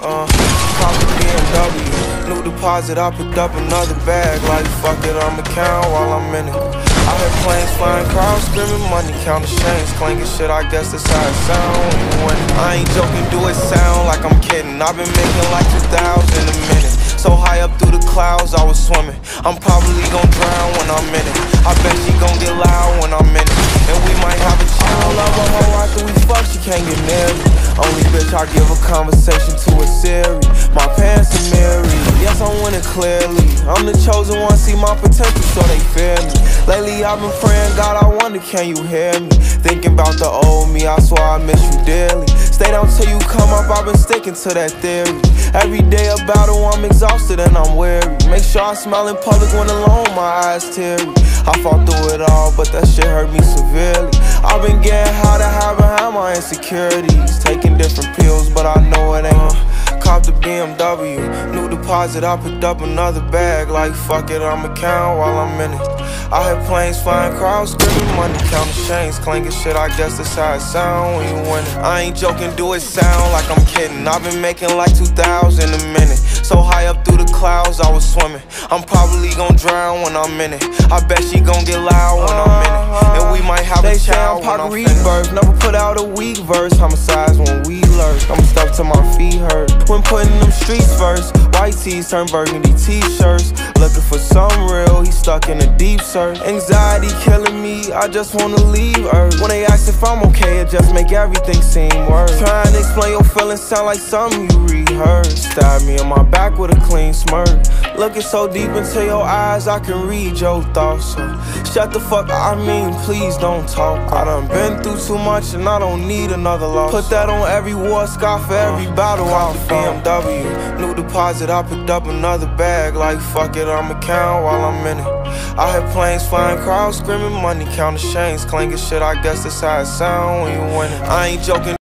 Uh, pop a BMW, new deposit, I picked up another bag. Like, fuck it, I'ma count while I'm in it. I heard planes flying, crowds screaming, money counting chains, clanking shit. I guess that's how it sound when. I ain't joking, do it sound like I'm kidding. I've been making like 2,000 a minute. So high up through the clouds, I was swimming. I'm probably gon' drown when I'm in it. I bet she gon' get loud when I'm in it. And we might have a chill. Love a hoe after we fuck, she can't get me. Only bitch I give a conversation to a Siri. My pants are mirrored. Yes, I'm winning clearly. I'm the chosen one, see my potential, so they fear me. Lately I've been praying, God, I wonder, can you hear me? Thinking about the old me, I swear I miss you dearly. Stay down till you come up, I've been sticking to that theory. Every day a battle, I'm exhausted and I'm weary. Make sure I smile in public when alone, my eyes teary. I fought through it all, but that shit hurt me severely. I've been getting high to hide behind my insecurities. Taking different pills, but I know it ain't. Cop the BMW, new deposit, I picked up another bag. Like, fuck it, I'ma count while I'm in it. I hear planes flying, crowds screaming, money counting chains, clanking shit. I guess that's how it sound when you win it. I ain't joking, do it sound like I'm kidding. I've been making like 2,000 a minute. So high up through the clouds, I was swimming. I'm probably gon' drown when I'm in it. I bet she gon' get loud when I'm in it. And we might have They a child I'm when Pac I'm Rebirth, never put out a weak verse. Homicides when we I'm stuck to my feet hurt. When putting them streets first, white tees turn burgundy t-shirts. Looking for some real, he stuck in a deep search. Anxiety killing me, I just wanna leave Earth. When they ask if I'm okay, it just make everything seem worse. Trying to explain your feelings sound like something you rehearsed. Stab me in my back with a clean smirk. Looking so deep into your eyes, I can read your thoughts. So shut the fuck. I mean, please don't talk. I done been through too much and I don't need another loss. Put that on every war scar for every battle I fought. BMW, new deposit. I picked up another bag. Like fuck it, I'ma count while I'm in it. I heard planes flying, crowds screaming, money counting chains, clanging shit. I guess that's how it sound when you win it. I ain't joking.